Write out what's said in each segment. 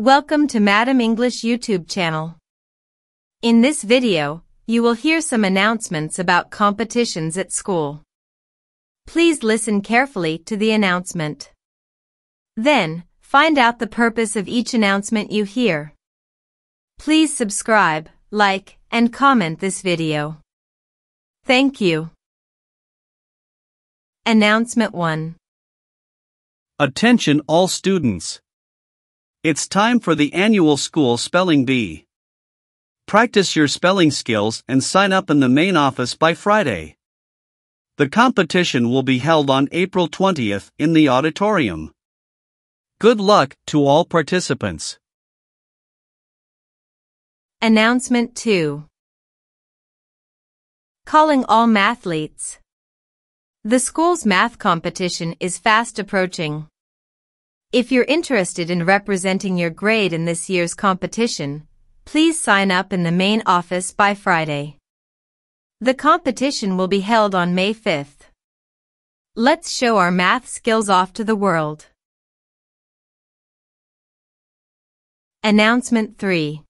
Welcome to Madam English YouTube channel. In this video, you will hear some announcements about competitions at school. Please listen carefully to the announcement. Then, find out the purpose of each announcement you hear. Please subscribe, like, and comment this video. Thank you. Announcement 1. Attention all students. It's time for the annual school spelling bee. Practice your spelling skills and sign up in the main office by Friday. The competition will be held on April 20th in the auditorium. Good luck to all participants. Announcement 2. Calling all mathletes. The school's math competition is fast approaching. If you're interested in representing your grade in this year's competition, please sign up in the main office by Friday. The competition will be held on May 5th. Let's show our math skills off to the world. Announcement 3.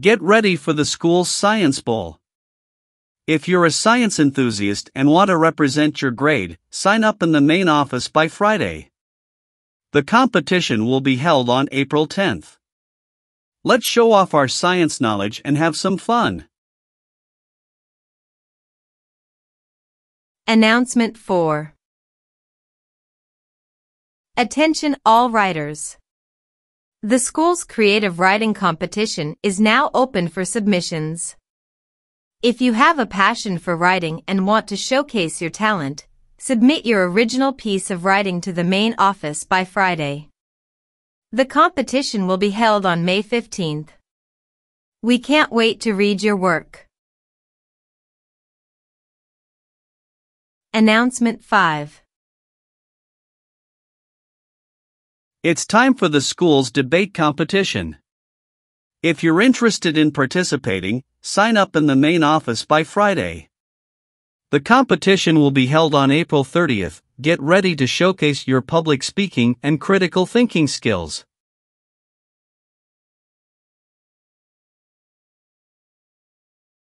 Get ready for the school's Science Bowl. If you're a science enthusiast and want to represent your grade, sign up in the main office by Friday. The competition will be held on April 10th. Let's show off our science knowledge and have some fun. Announcement 4. Attention all writers. The school's creative writing competition is now open for submissions. If you have a passion for writing and want to showcase your talent, submit your original piece of writing to the main office by Friday. The competition will be held on May 15th. We can't wait to read your work. Announcement 5. It's time for the school's debate competition. If you're interested in participating, sign up in the main office by Friday. The competition will be held on April 30th. Get ready to showcase your public speaking and critical thinking skills.